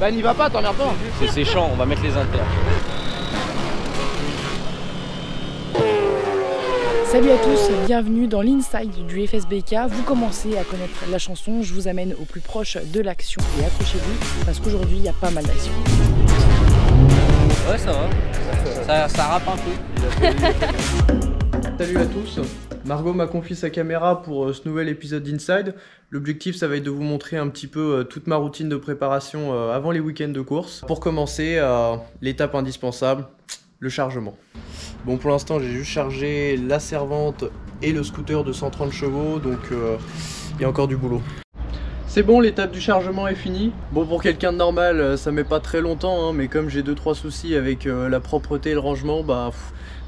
Bah n'y va pas, t'emmerdes pas C'est séchant, on va mettre les inters. Salut à tous, bienvenue dans l'inside du FSBK. Vous commencez à connaître la chanson, je vous amène au plus proche de l'action et accrochez-vous parce qu'aujourd'hui il y a pas mal d'action. Ouais, ça va. Ça, ça rappe un peu. Salut à tous, Margot m'a confié sa caméra pour euh, ce nouvel épisode d'Inside. L'objectif ça va être de vous montrer un petit peu euh, toute ma routine de préparation euh, avant les week-ends de course. Pour commencer, l'étape indispensable, le chargement. Bon pour l'instant j'ai juste chargé la servante et le scooter de 130 chevaux donc il y a encore du boulot. C'est bon, l'étape du chargement est finie. Bon, pour quelqu'un de normal, euh, ça met pas très longtemps, hein, mais comme j'ai 2-3 soucis avec euh, la propreté et le rangement, bah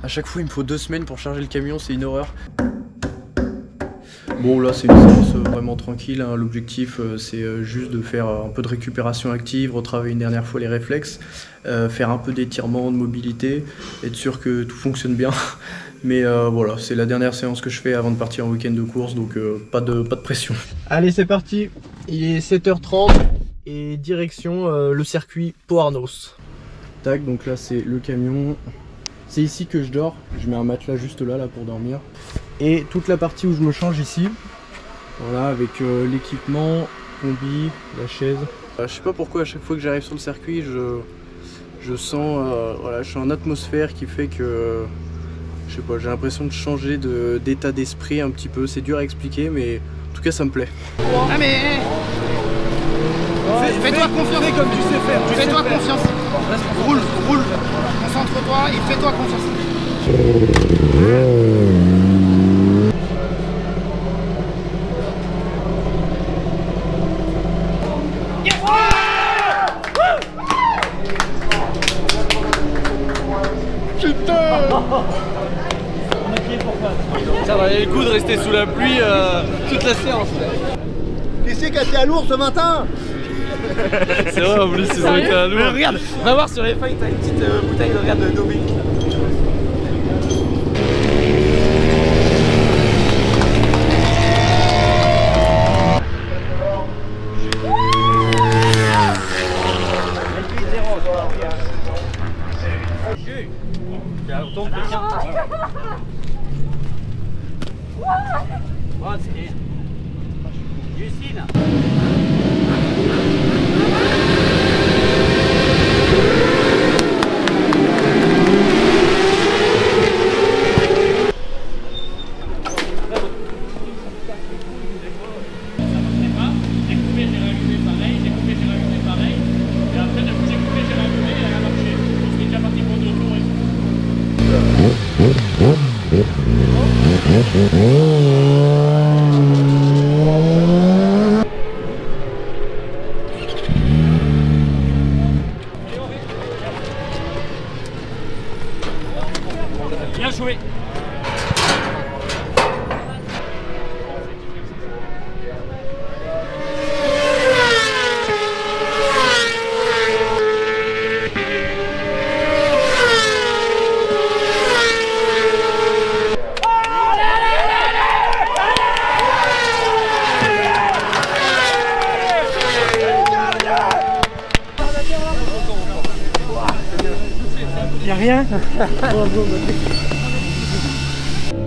à chaque fois il me faut deux semaines pour charger le camion, c'est une horreur. Bon, là c'est une séance euh, vraiment tranquille. hein. L'objectif c'est juste de faire un peu de récupération active, retravailler une dernière fois les réflexes, faire un peu d'étirement, de mobilité, être sûr que tout fonctionne bien. Mais voilà, c'est la dernière séance que je fais avant de partir en week-end de course, donc pas de pression. Allez, c'est parti. Il est 7h30 et direction euh, le circuit Poarnos. Tac, donc là c'est le camion. C'est ici que je dors. Je mets un matelas juste là, là pour dormir. Et toute la partie où je me change ici. Voilà, avec euh, l'équipement, combi, la chaise. Euh, je sais pas pourquoi à chaque fois que j'arrive sur le circuit, je, je sens, euh, voilà, je suis en atmosphère qui fait que, je sais pas, j'ai l'impression de changer de- d'état d'esprit un petit peu. C'est dur à expliquer, mais tout cas ça me plaît. Ah mais Fais- Fais-toi confiance. comme tu sais faire Fais-toi confiance. Roule, roule. Concentre-toi et fais-toi confiance Ça valait le coup de rester sous la pluie euh, toute la séance. Qui c'est qui a été à l'ours ce matin C'est vrai, en plus, ils ont été à Mais Regarde, va voir sur les feuilles, t'as une petite euh, bouteille de regarde de Domic. Bien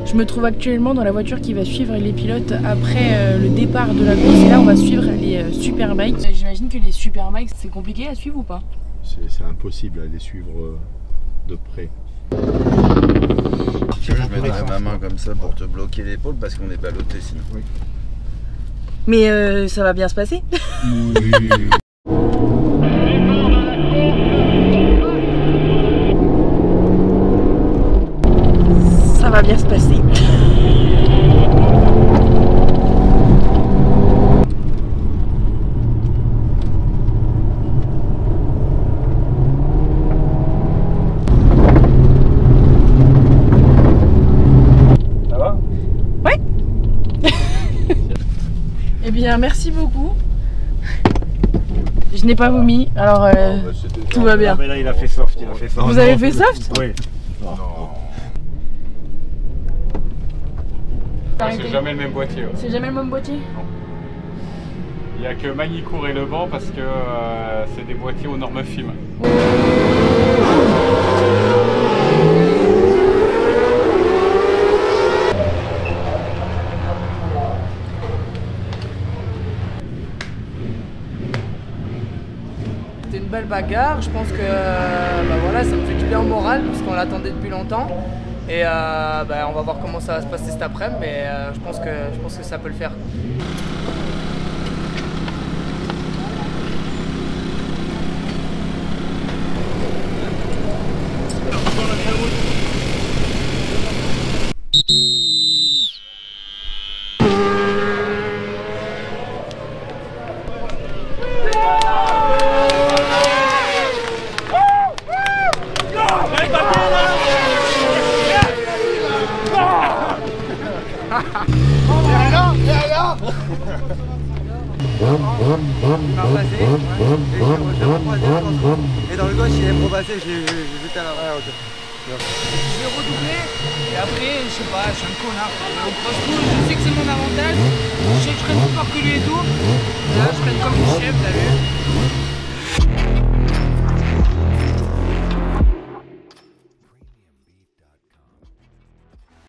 Je me trouve actuellement dans la voiture qui va suivre les pilotes après euh, le départ de la course. Et là on va suivre les euh, superbikes. J'imagine que les superbikes c'est compliqué à suivre ou pas? C'est impossible à les suivre euh, de près. Tu veux, je mettrai ma main comme ça pour te bloquer l'épaule parce qu'on est ballotté sinon. Mais euh, ça va bien se passer va bien se passer. Eh bien, merci beaucoup. Je n'ai pas vomi, alors euh, tout va bien. mais là, il a fait soft. Il a fait soft. Vous avez fait soft? Oui. C'est jamais le même boîtier. ouais. C'est jamais le même boîtier Il n'y a que Magnicourt et Le Banc parce que euh, c'est des boîtiers aux normes FIM. C'était une belle bagarre, je pense que bah voilà, ça me fait du bien au moral parce qu'on l'attendait depuis longtemps. Et euh, bah, on va voir comment ça va se passer cet après-midi, mais euh, je, pense que, je pense que ça peut le faire. Et dans le gauche, il est probassé, j'ai vu tout à l'heure. Je vais redoubler et après, je sais pas, je suis un connard. Au cross-cool, je sais que c'est mon avantage. Je sais que je serai plus fort que lui et tout. Là, je traîne comme une chef, t'as vu